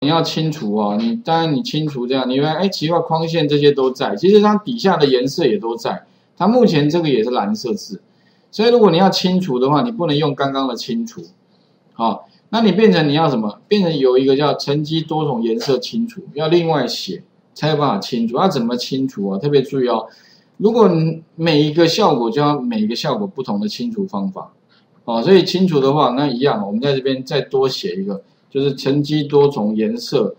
你要清除哦，你当然你清除这样，你发现哎奇怪，框线这些都在，其实它底下的颜色也都在。它目前这个也是蓝色字，所以如果你要清除的话，你不能用刚刚的清除，好，那你变成你要什么？变成有一个叫沉积多种颜色清除，要另外写才有办法清除。要怎么清除啊？特别注意哦，如果每一个效果就要每一个效果不同的清除方法，哦，所以清除的话，那一样，我们在这边再多写一个。就是沉积多重颜色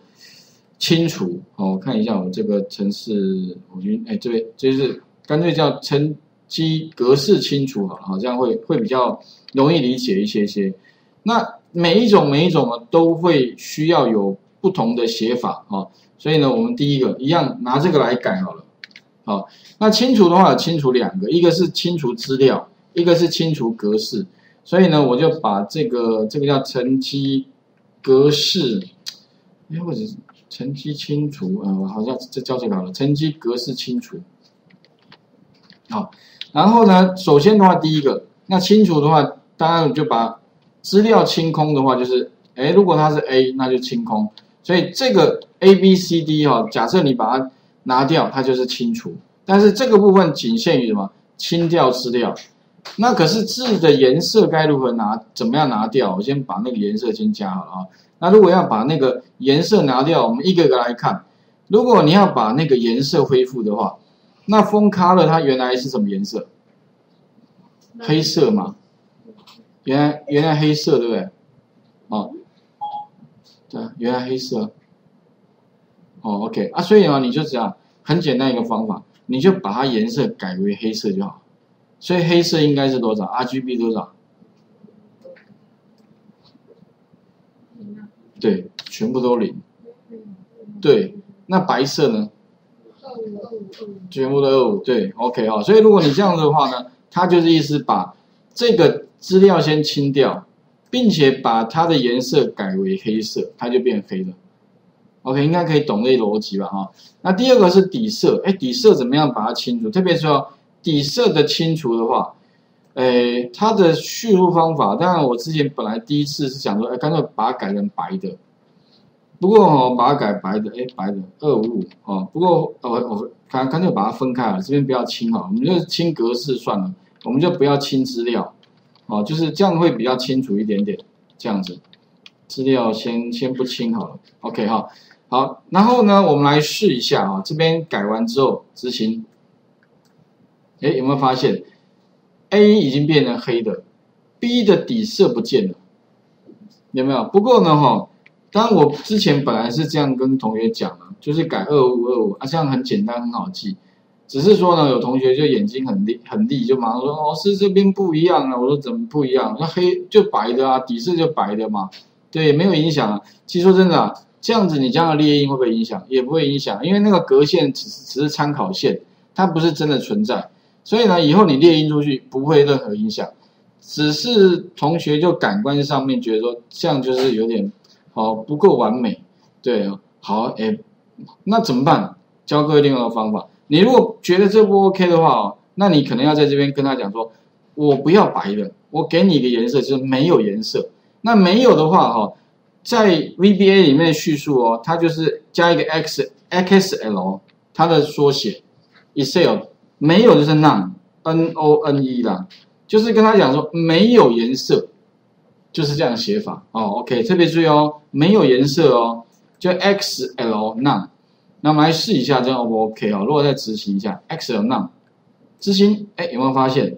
清除，好，我看一下我这个城市，我觉得，哎，这边就是干脆叫沉积格式清除，好，好，这样会会比较容易理解一些些。那每一种每一种呢，都会需要有不同的写法，啊，所以呢，我们第一个一样拿这个来改好了，好，那清除的话，清除两个，一个是清除资料，一个是清除格式，所以呢，我就把这个这个叫沉积。格式，哎，或者是沉积清除啊，好像这教这个好了。沉积格式清除，好，然后呢，首先的话，第一个，那清除的话，当然就把资料清空的话，就是，哎，如果它是 A，那就清空。所以这个 A、B、C、D 哈，假设你把它拿掉，它就是清除。但是这个部分仅限于什么？清掉资料。那可是字的颜色该如何拿？怎么样拿掉？我先把那个颜色先加好了啊。那如果要把那个颜色拿掉，我们一个一个来看。如果你要把那个颜色恢复的话，那风 color 它原来是什么颜色？黑色嘛。原来原来黑色对不对？哦，对，原来黑色。哦，OK 啊，所以呢，你就这样很简单一个方法，你就把它颜色改为黑色就好。所以黑色应该是多少？RGB 多少？对，全部都零。对，那白色呢？全部都二五。对，OK 哈。所以如果你这样子的话呢，它就是意思把这个资料先清掉，并且把它的颜色改为黑色，它就变黑了。OK，应该可以懂这逻辑吧？哈。那第二个是底色，哎，底色怎么样把它清除？特别说。底色的清除的话，诶，它的叙述方法，当然我之前本来第一次是想说，哎，干脆把它改成白的。不过哦，把它改白的，哎，白的二五五哦。不过我我干干脆把它分开了，这边不要清哈，我们就清格式算了，我们就不要清资料，哦，就是这样会比较清楚一点点，这样子，资料先先不清好了，OK 哈，好，然后呢，我们来试一下啊，这边改完之后执行。哎，有没有发现，A 已经变成黑的，B 的底色不见了，有没有？不过呢，哈，当我之前本来是这样跟同学讲的，就是改二五二五啊，这样很简单很好记。只是说呢，有同学就眼睛很利很利，就马上说哦，是这边不一样啊。我说怎么不一样？那黑就白的啊，底色就白的嘛，对，没有影响啊。其实说真的，这样子你将来列印会不会影响？也不会影响，因为那个格线只是只是参考线，它不是真的存在。所以呢，以后你列印出去不会任何影响，只是同学就感官上面觉得说这样就是有点好不够完美，对，好，哎，那怎么办？教各位另外一个方法，你如果觉得这不 OK 的话哦，那你可能要在这边跟他讲说，我不要白的，我给你一个颜色就是没有颜色。那没有的话哈，在 VBA 里面叙述哦，它就是加一个 X XL，它的缩写，Excel。没有就是 none，n o n e 啦，就是跟他讲说没有颜色，就是这样写法哦。OK，特别注意哦，没有颜色哦，就 x l none。那我们来试一下，这样 O 不 OK 哦？如果再执行一下 x l none，执行，哎，有没有发现？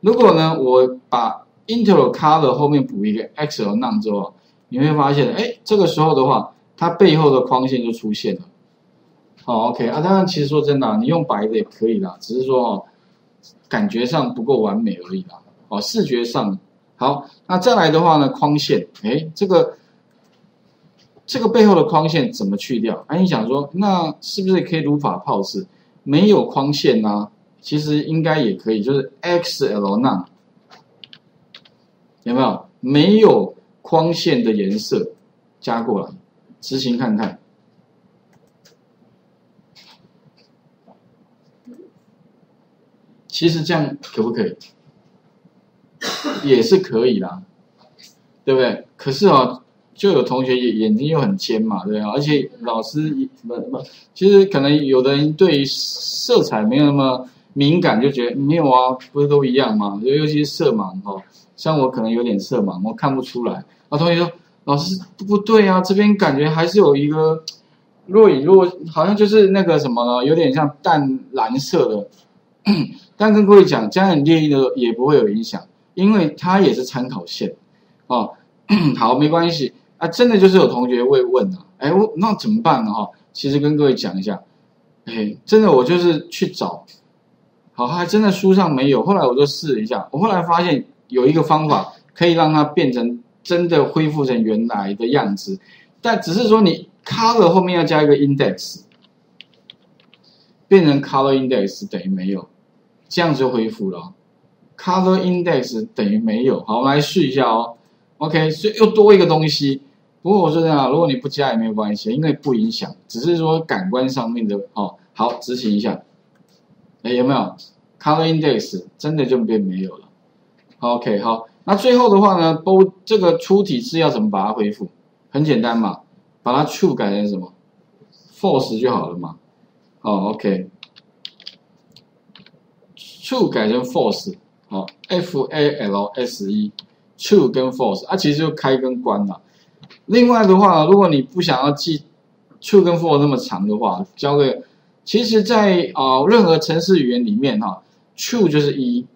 如果呢，我把 interval color 后面补一个 x l none 之后，你会发现，哎，这个时候的话，它背后的框线就出现了。好，OK 啊，当然，其实说真的，你用白的也可以啦，只是说哦，感觉上不够完美而已啦。哦，视觉上好，那再来的话呢，框线，哎，这个这个背后的框线怎么去掉？啊，你想说，那是不是可以如法炮制，没有框线呢？其实应该也可以，就是 XL 那有没有没有框线的颜色加过来，执行看看。其实这样可不可以？也是可以啦，对不对？可是哦，就有同学眼眼睛又很尖嘛，对啊，而且老师不不，其实可能有的人对于色彩没有那么敏感，就觉得没有啊，不是都一样吗？尤尤其是色盲哈，像我可能有点色盲，我看不出来。啊，同学说老师不对啊，这边感觉还是有一个若隐若，好像就是那个什么呢，有点像淡蓝色的。但跟各位讲，加点列印的也不会有影响，因为它也是参考线哦。好，没关系。啊，真的就是有同学会问啊，哎，我那怎么办呢？哈，其实跟各位讲一下，哎，真的我就是去找，好，还真的书上没有。后来我就试了一下，我后来发现有一个方法可以让它变成真的恢复成原来的样子，但只是说你 color 后面要加一个 index，变成 color index 等于没有，这样就恢复了。color index 等于没有，好，我们来试一下哦。OK，所以又多一个东西。不过我说这样，如果你不加也没有关系，因为不影响，只是说感官上面的哦。好，执行一下。哎，有没有 Color Index 真的就变没有了？OK，好。那最后的话呢，都这个出体字要怎么把它恢复？很简单嘛，把它 True 改成什么？False 就好了嘛。好 True 改成 False，好，F A L S E。True 跟 False 啊，其实就开跟关了。另外的话，如果你不想要记 True 跟 False 那么长的话，教个，其实，在啊任何程式语言里面哈，True 就是一，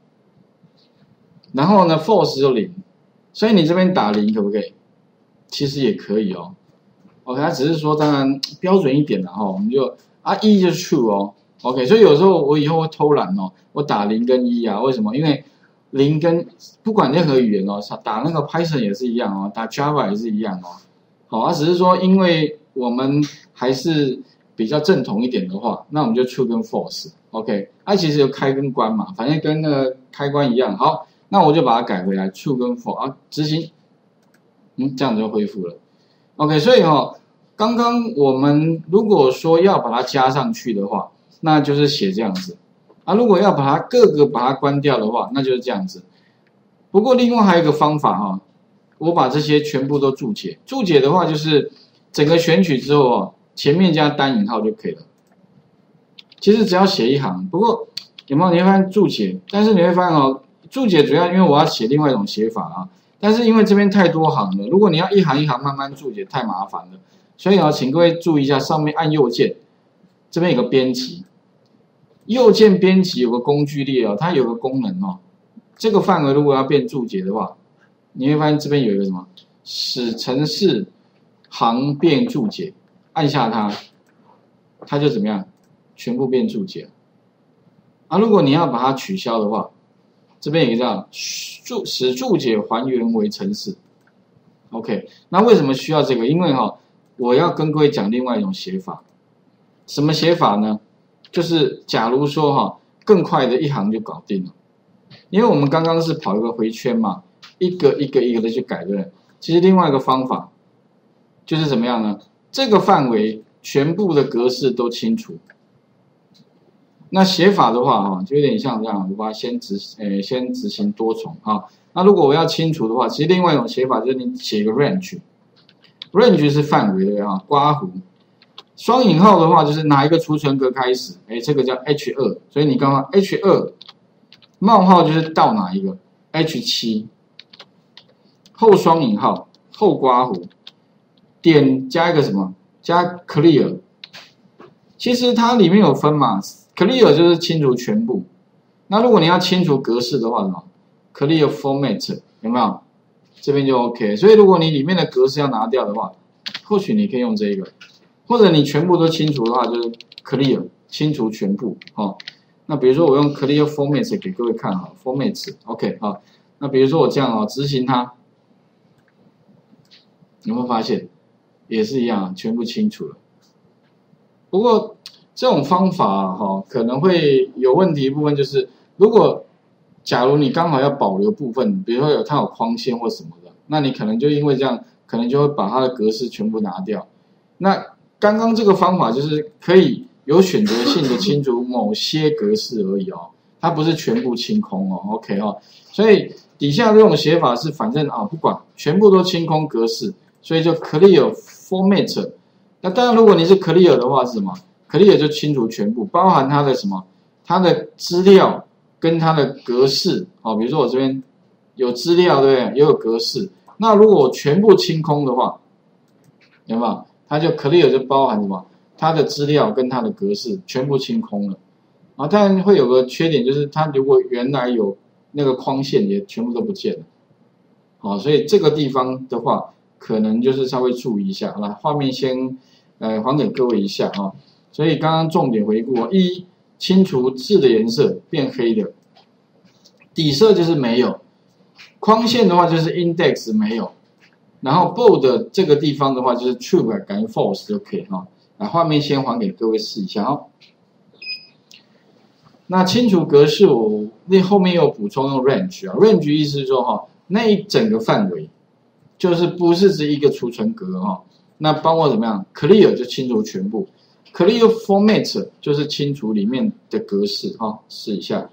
然后呢 False 就零，所以你这边打零可不可以？其实也可以哦。OK，它只是说当然标准一点的哈，我们就啊一就是 True 哦。OK，所以有时候我以后会偷懒哦，我打零跟一啊，为什么？因为零跟不管任何语言哦，打那个 Python 也是一样哦，打 Java 也是一样哦。好，啊，只是说，因为我们还是比较正统一点的话，那我们就 True 跟 False，OK。它其实有开跟关嘛，反正跟那个开关一样。好，那我就把它改回来，True 跟 False 啊，执行，嗯，这样就恢复了。OK，所以哈，刚刚我们如果说要把它加上去的话，那就是写这样子。啊，如果要把它各个把它关掉的话，那就是这样子。不过另外还有一个方法哈，我把这些全部都注解。注解的话就是整个选取之后哦，前面加单引号就可以了。其实只要写一行，不过有没有你会发现注解？但是你会发现哦，注解主要因为我要写另外一种写法啊。但是因为这边太多行了，如果你要一行一行慢慢注解，太麻烦了。所以啊，请各位注意一下，上面按右键，这边有个编辑。右键编辑有个工具列哦，它有个功能哦。这个范围如果要变注解的话，你会发现这边有一个什么，使程式行变注解，按下它，它就怎么样，全部变注解。啊，如果你要把它取消的话，这边有一个叫注使注解还原为程式。OK，那为什么需要这个？因为哈，我要跟各位讲另外一种写法，什么写法呢？就是假如说哈，更快的一行就搞定了，因为我们刚刚是跑一个回圈嘛，一个一个一个的去改对其实另外一个方法就是怎么样呢？这个范围全部的格式都清楚。那写法的话啊，就有点像这样，我把它先执呃先执行多重啊。那如果我要清除的话，其实另外一种写法就是你写一个 range，range 是范围的啊，刮弧。双引号的话，就是哪一个储存格开始？哎，这个叫 H 二，所以你刚刚 H 二冒号就是到哪一个 H 七后双引号后刮弧点加一个什么？加 clear。其实它里面有分嘛，clear 就是清除全部。那如果你要清除格式的话，什么 clear format 有没有？这边就 OK。所以如果你里面的格式要拿掉的话，或许你可以用这个。或者你全部都清除的话，就是 clear 清除全部哦。那比如说我用 clear formats 给各位看哈，formats，OK 啊。那比如说我这样哦，执行它，有没有发现也是一样，全部清除了。不过这种方法哈，可能会有问题部分就是，如果假如你刚好要保留部分，比如说有它有框线或什么的，那你可能就因为这样，可能就会把它的格式全部拿掉。那刚刚这个方法就是可以有选择性的清除某些格式而已哦，它不是全部清空哦，OK 哦，所以底下这种写法是反正啊不管全部都清空格式，所以就 clear format。那当然，如果你是 clear 的话是什么？clear 就清除全部，包含它的什么？它的资料跟它的格式。好，比如说我这边有资料，对不对？也有格式。那如果全部清空的话，有没有？它就 clear 就包含什么？它的资料跟它的格式全部清空了。啊，但会有个缺点，就是它如果原来有那个框线也全部都不见了。好，所以这个地方的话，可能就是稍微注意一下。来，画面先呃还给各位一下啊。所以刚刚重点回顾，一清除字的颜色变黑的，底色就是没有，框线的话就是 index 没有，然后 bold 这个地方的话就是 true 改成 false 就可以哈。来，画面先还给各位试一下啊。那清除格式，我那后面又补充用 range 啊，range 意思是说哈，那一整个范围，就是不是指一个储存格哈，那帮我怎么样？clear 就清除全部，clear format 就是清除里面的格式哈，试一下。